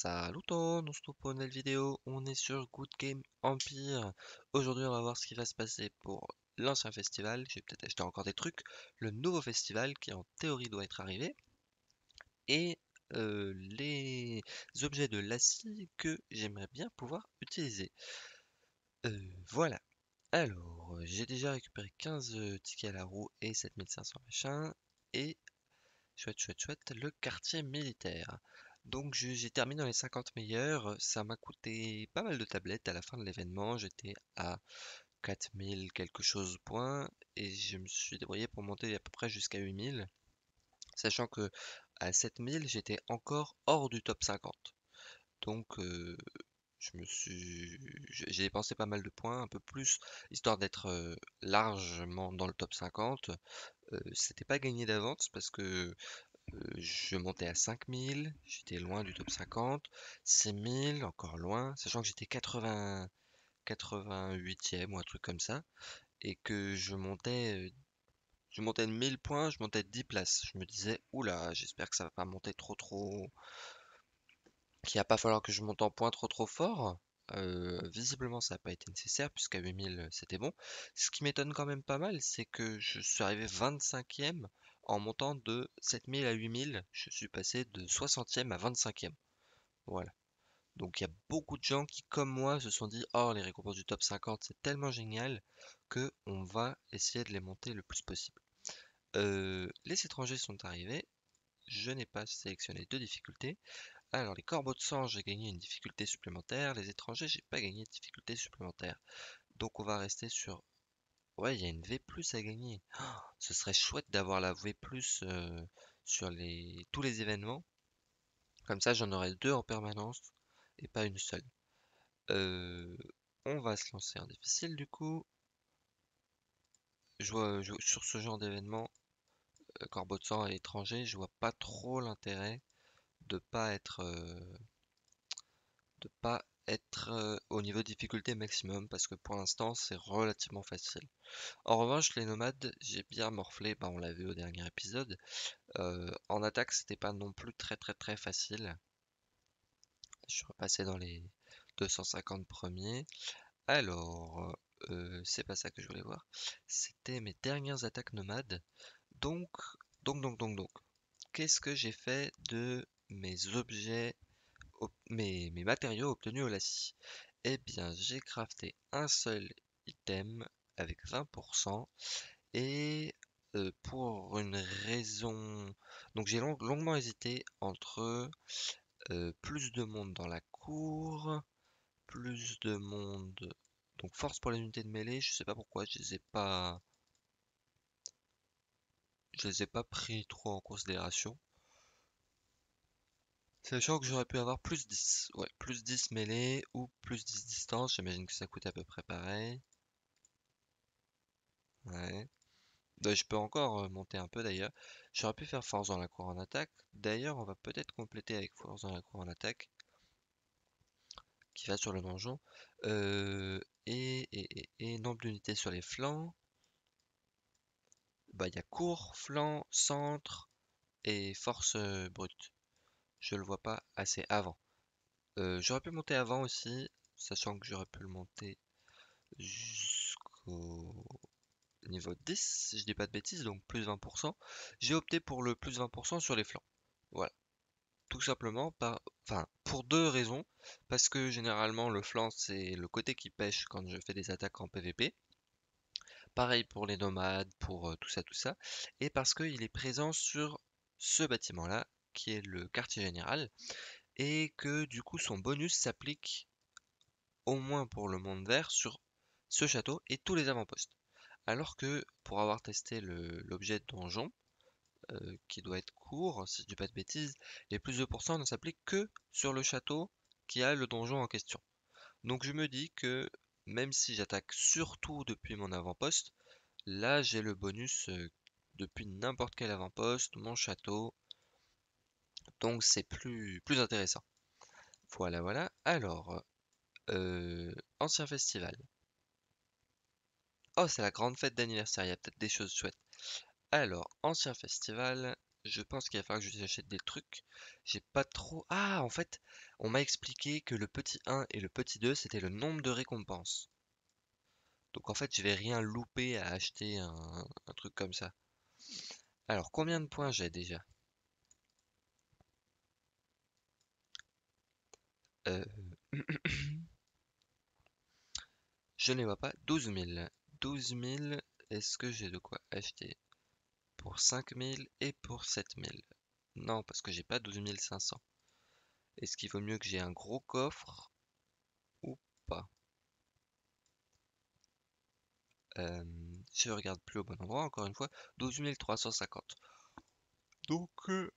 Salut on se retrouve pour une nouvelle vidéo, on est sur Good Game Empire. Aujourd'hui on va voir ce qui va se passer pour l'ancien festival, j'ai peut-être acheté encore des trucs, le nouveau festival qui en théorie doit être arrivé, et euh, les objets de Lassie que j'aimerais bien pouvoir utiliser. Euh, voilà, alors j'ai déjà récupéré 15 euh, tickets à la roue et 7500 machins, et chouette chouette chouette, le quartier militaire. Donc j'ai terminé dans les 50 meilleurs, ça m'a coûté pas mal de tablettes à la fin de l'événement, j'étais à 4000 quelque chose points et je me suis débrouillé pour monter à peu près jusqu'à 8000, sachant que à 7000 j'étais encore hors du top 50. Donc euh, je suis j'ai dépensé pas mal de points, un peu plus, histoire d'être euh, largement dans le top 50. Euh, c'était pas gagné d'avance parce que je montais à 5000, j'étais loin du top 50, 6000, encore loin, sachant que j'étais 80, 88e ou un truc comme ça, et que je montais, je montais de 1000 points, je montais de 10 places. Je me disais, oula, j'espère que ça va pas monter trop trop, qu'il va pas falloir que je monte en points trop trop fort. visiblement, ça n'a pas été nécessaire, puisqu'à 8000, c'était bon. Ce qui m'étonne quand même pas mal, c'est que je suis arrivé 25e en montant de 7000 à 8000, je suis passé de 60e à 25e. Voilà. Donc il y a beaucoup de gens qui, comme moi, se sont dit Oh, les récompenses du top 50, c'est tellement génial que on va essayer de les monter le plus possible. Euh, les étrangers sont arrivés. Je n'ai pas sélectionné de difficulté. Alors, les corbeaux de sang, j'ai gagné une difficulté supplémentaire. Les étrangers, j'ai pas gagné de difficulté supplémentaire. Donc, on va rester sur Ouais, il y a une V+ à gagner. Ce serait chouette d'avoir la V+ euh, sur tous les événements. Comme ça, j'en aurai deux en permanence et pas une seule. Euh, on va se lancer en difficile du coup. Sur ce genre d'événement, euh, corbeau de sang à l'étranger, je vois pas trop l'intérêt de pas être de pas être euh, au niveau de difficulté maximum parce que pour l'instant c'est relativement facile. En revanche les nomades j'ai bien morflé, bah, on l'a vu au dernier épisode. Euh, en attaque c'était pas non plus très très très facile. Je suis repassé dans les 250 premiers. Alors euh, c'est pas ça que je voulais voir. C'était mes dernières attaques nomades. Donc donc donc donc donc. Qu'est-ce que j'ai fait de mes objets mes, matériaux obtenus au lacis Eh bien, j'ai crafté un seul item avec 20% et euh, pour une raison... Donc j'ai longuement hésité entre euh, plus de monde dans la cour, plus de monde... Donc force pour les unités de mêlée, je sais pas pourquoi, je les ai pas... Je les ai pas pris trop en considération. Sachant que j'aurais pu avoir plus 10. Ouais, plus 10 mêlée ou plus 10 distance. J'imagine que ça coûte à peu près pareil. Ouais. Bah, je peux encore euh, monter un peu d'ailleurs. J'aurais pu faire force dans la cour en attaque. D'ailleurs, on va peut-être compléter avec force dans la cour en attaque. Qui va sur le donjon. Euh, et, et, et, nombre d'unités sur les flancs. Bah, il y a cour, flanc, centre et force euh, brute je le vois pas assez avant. Euh, j'aurais pu monter avant aussi, sachant que j'aurais pu le monter jusqu'au niveau 10, si je dis pas de bêtises, donc plus 20%. J'ai opté pour le plus 20% sur les flancs. Voilà. Tout simplement par, enfin, pour deux raisons. Parce que généralement le flanc c'est le côté qui pêche quand je fais des attaques en PVP. Pareil pour les nomades, pour euh, tout ça, tout ça. Et parce qu'il est présent sur ce bâtiment là qui est le quartier général, et que du coup son bonus s'applique au moins pour le monde vert sur ce château et tous les avant-postes. Alors que pour avoir testé l'objet donjon, euh, qui doit être court, si je dis pas de bêtises, les plus de pourcents ne s'appliquent que sur le château qui a le donjon en question. Donc je me dis que même si j'attaque surtout depuis mon avant-poste, là j'ai le bonus euh, depuis n'importe quel avant-poste, mon château, donc c'est plus, plus intéressant. Voilà, voilà. Alors, euh, ancien festival. Oh, c'est la grande fête d'anniversaire, il y a peut-être des choses chouettes. Alors, ancien festival, je pense qu'il va falloir que j'achète des trucs. J'ai pas trop... Ah, en fait, on m'a expliqué que le petit 1 et le petit 2, c'était le nombre de récompenses. Donc en fait, je vais rien louper à acheter un, truc comme ça. Alors, combien de points j'ai déjà? Je ne les vois pas. 12 000. 12 000, est-ce que j'ai de quoi acheter Pour 5 000 et pour 7 000. Non, parce que j'ai pas 12 500. Est-ce qu'il vaut mieux que j'ai un gros coffre ou pas? Euh, Je regarde plus au bon endroit, encore une fois. 12 350. Donc, euh,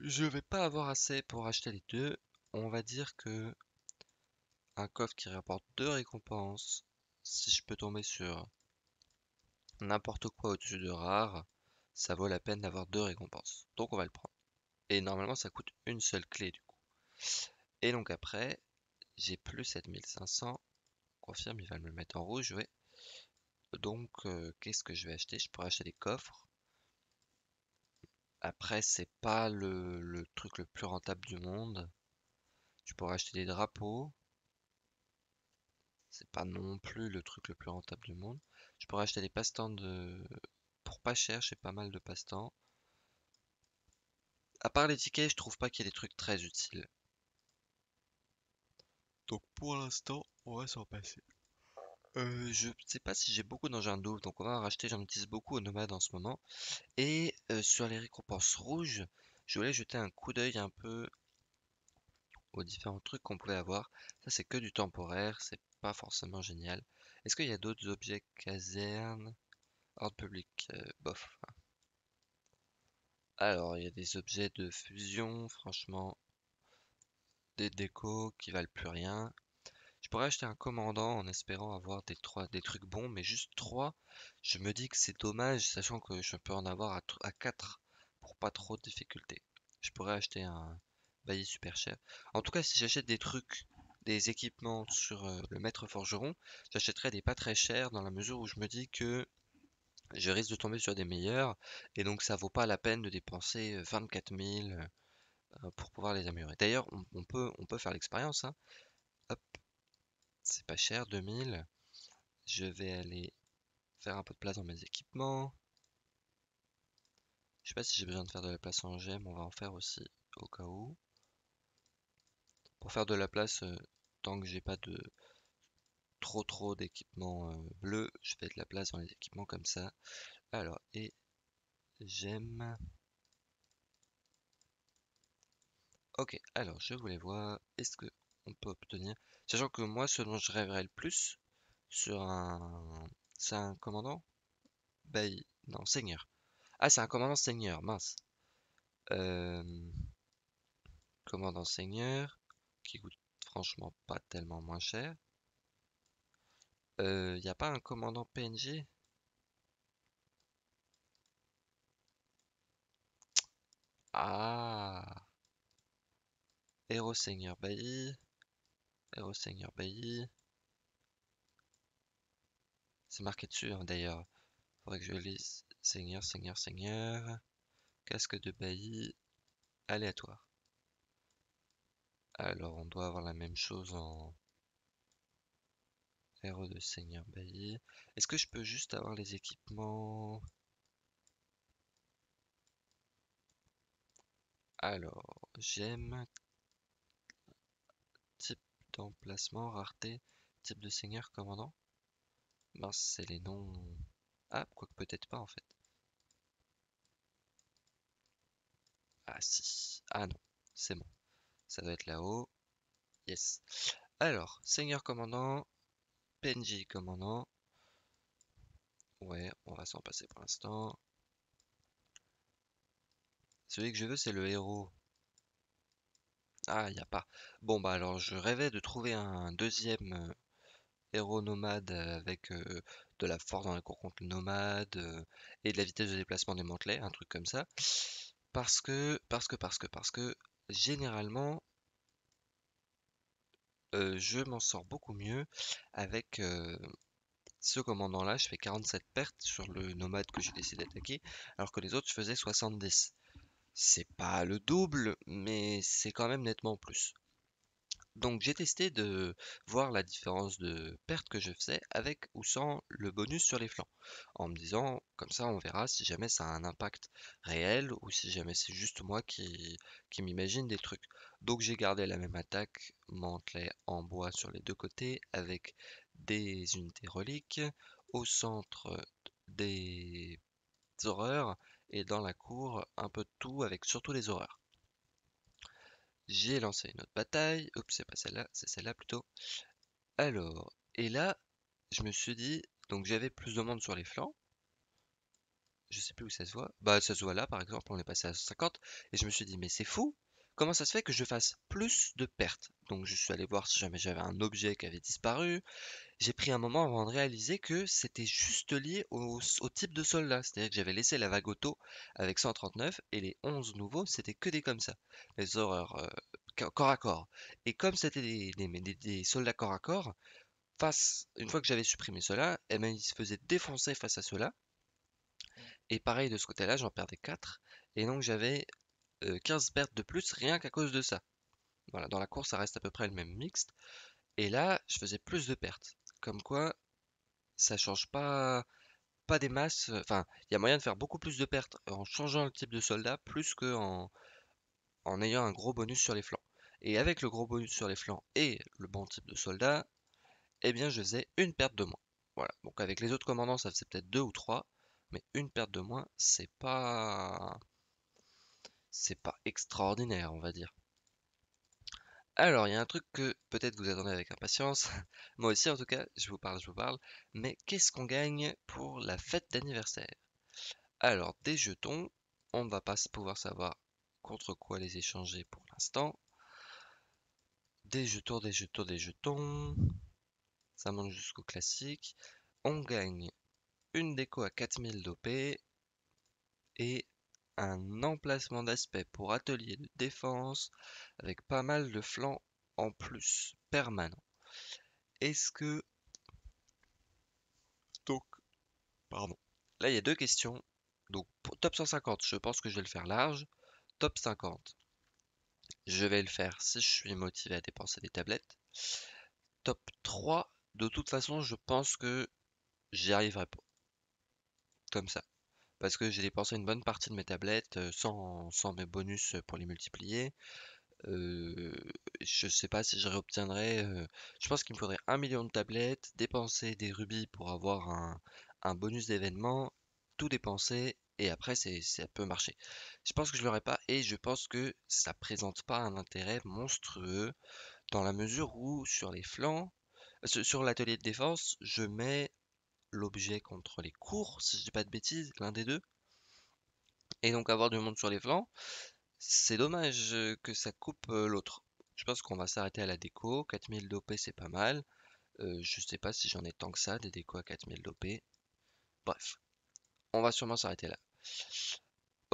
je vais pas avoir assez pour acheter les deux. On va dire que un coffre qui rapporte deux récompenses. Si je peux tomber sur n'importe quoi au-dessus de rare, ça vaut la peine d'avoir deux récompenses. Donc on va le prendre. Et normalement ça coûte une seule clé du coup. Et donc après, j'ai plus 7500. Confirme, il va me le mettre en rouge, oui. Donc euh, qu'est-ce que je vais acheter? Je pourrais acheter des coffres. Après, c'est pas le truc le plus rentable du monde. Tu pourrais acheter des drapeaux. C'est pas non plus le truc le plus rentable du monde. Je pourrais acheter des passe-temps de... pour pas cher, j'ai pas mal de passe-temps. À part les tickets, je trouve pas qu'il y ait des trucs très utiles. Donc pour l'instant, on va s'en passer. Euh, je sais pas si j'ai beaucoup dans un double, donc on va en racheter. J'en utilise beaucoup au nomade en ce moment. Et euh, sur les récompenses rouges, je voulais jeter un coup d'œil un peu différents trucs qu'on pouvait avoir. Ça, c'est que du temporaire, c'est pas forcément génial. Est-ce qu'il y a d'autres objets casernes Ordre public, euh, bof. Alors, il y a des objets de fusion, franchement, des décos qui valent plus rien. Je pourrais acheter un commandant en espérant avoir des, trois, des trucs bons, mais juste 3, je me dis que c'est dommage, sachant que je peux en avoir à, 4 pour pas trop de difficultés. Je pourrais acheter un super cher. En tout cas, si j'achète des trucs des équipements sur euh, le maître forgeron, j'achèterais des pas très chers dans la mesure où je me dis que je risque de tomber sur des meilleurs et donc ça vaut pas la peine de dépenser 24 euh, 000 euh, pour pouvoir les améliorer. D'ailleurs, on, peut, on peut faire l'expérience. Hein. Hop, c'est pas cher, 2000. Je vais aller faire un peu de place dans mes équipements. Je sais pas si j'ai besoin de faire de la place en gemme, on va en faire aussi au cas où. Pour faire de la place, tant que j'ai pas de trop trop d'équipements euh, bleus, je fais de la place dans les équipements comme ça. Alors, et j'aime. Ok, alors je voulais voir, est-ce que on peut obtenir, sachant que moi ce dont je rêverais le plus un, c'est un commandant, bah non seigneur. Ah c'est un commandant seigneur, mince. Euh... Commandant seigneur qui coûte franchement pas tellement moins cher. Il euh, a pas un commandant PNG Ah Héros Seigneur Bailly. Héros Seigneur Bailly. C'est marqué dessus hein, d'ailleurs. Faudrait que je lise. Seigneur, Seigneur, Seigneur. Casque de Bailly. Aléatoire. Alors, on doit avoir la même chose en héros de Seigneur Bailly. Est-ce que je peux juste avoir les équipements? Alors, j'aime type d'emplacement, rareté, type de seigneur, commandant? Ben, c'est les noms. Ah, quoique peut-être pas en fait. Ah si. Ah non, c'est bon. Ça doit être là-haut. Yes. Alors, Seigneur commandant, PNJ commandant. Ouais, on va s'en passer pour l'instant. Celui que je veux, c'est le héros. Ah, il n'y a pas. Bon, bah alors, je rêvais de trouver un deuxième euh, héros nomade avec euh, de la force dans la cour contre nomade euh, et de la vitesse de déplacement des mantelets, un truc comme ça. Parce que, parce que, parce que, parce que, généralement, euh, je m'en sors beaucoup mieux avec euh, ce commandant-là, je fais 47 pertes sur le nomade que j'ai décidé d'attaquer, alors que les autres, je faisais 70. C'est pas le double, mais c'est quand même nettement plus. Donc j'ai testé de voir la différence de perte que je faisais avec ou sans le bonus sur les flancs. En me disant, comme ça on verra si jamais ça a un impact réel ou si jamais c'est juste moi qui, m'imagine des trucs. Donc j'ai gardé la même attaque, mantelet en bois sur les deux côtés avec des unités reliques, au centre des horreurs et dans la cour un peu de tout avec surtout les horreurs. J'ai lancé une autre bataille. Oups, c'est pas celle-là, c'est celle-là plutôt. Alors, et là, je me suis dit, donc j'avais plus de monde sur les flancs. Je sais plus où ça se voit. Bah, ça se voit là, par exemple, on est passé à 50. Et je me suis dit, mais c'est fou. Comment ça se fait que je fasse plus de pertes? Donc, je suis allé voir si jamais j'avais un objet qui avait disparu j'ai pris un moment avant de réaliser que c'était juste lié au, type de soldat. C'est-à-dire que j'avais laissé la vague auto avec 139 et les 11 nouveaux, c'était que des comme ça. Les horreurs euh, corps à corps. Et comme c'était des, soldats corps à corps, face, une fois que j'avais supprimé cela, eh ben, ils se faisaient défoncer face à cela. Et pareil de ce côté-là, j'en perdais 4. Et donc j'avais 15 euh, pertes de plus rien qu'à cause de ça. Voilà, dans la course, ça reste à peu près le même mixte. Et là, je faisais plus de pertes. Comme quoi, ça change pas, pas des masses. Enfin, il y a moyen de faire beaucoup plus de pertes en changeant le type de soldat, plus qu'en en ayant un gros bonus sur les flancs. Et avec le gros bonus sur les flancs et le bon type de soldat, eh bien je faisais une perte de moins. Voilà. Donc avec les autres commandants, ça faisait peut-être deux ou trois, mais une perte de moins, c'est pas. C'est pas extraordinaire, on va dire. Alors, il y a un truc que peut-être vous attendez avec impatience. Moi aussi, en tout cas, je vous parle, je vous parle. Mais qu'est-ce qu'on gagne pour la fête d'anniversaire? Alors, des jetons. On ne va pas pouvoir savoir contre quoi les échanger pour l'instant. Des jetons, des jetons, des jetons. Ça monte jusqu'au classique. On gagne une déco à 4000 d'OP et un emplacement d'aspect pour atelier de défense avec pas mal de flancs en plus permanent. Est-ce que donc pardon. Là il y a deux questions. Donc top 150, je pense que je vais le faire large. Top 50. Je vais le faire si je suis motivé à dépenser des tablettes. Top 3, de toute façon, je pense que j'y arriverai pas. Comme ça parce que j'ai dépensé une bonne partie de mes tablettes euh, sans, mes bonus pour les multiplier. Euh, je sais pas si je réobtiendrai. Euh, je pense qu'il me faudrait un million de tablettes, dépenser des rubis pour avoir un, bonus d'événement, tout dépenser et après c'est ça peut marcher. Je pense que je l'aurai pas et je pense que ça présente pas un intérêt monstrueux dans la mesure où sur les flancs, sur l'atelier de défense, je mets l'objet contre les cours, si je dis pas de bêtises, l'un des deux. Et donc avoir du monde sur les flancs, c'est dommage que ça coupe euh, l'autre. Je pense qu'on va s'arrêter à la déco, 4000 d'OP c'est pas mal. Euh, je sais pas si j'en ai tant que ça, des décos à 4000 d'OP. Bref, on va sûrement s'arrêter là.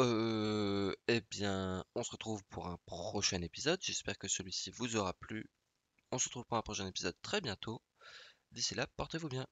Euh, eh bien, on se retrouve pour un prochain épisode. J'espère que celui-ci vous aura plu. On se retrouve pour un prochain épisode très bientôt. D'ici là, portez-vous bien.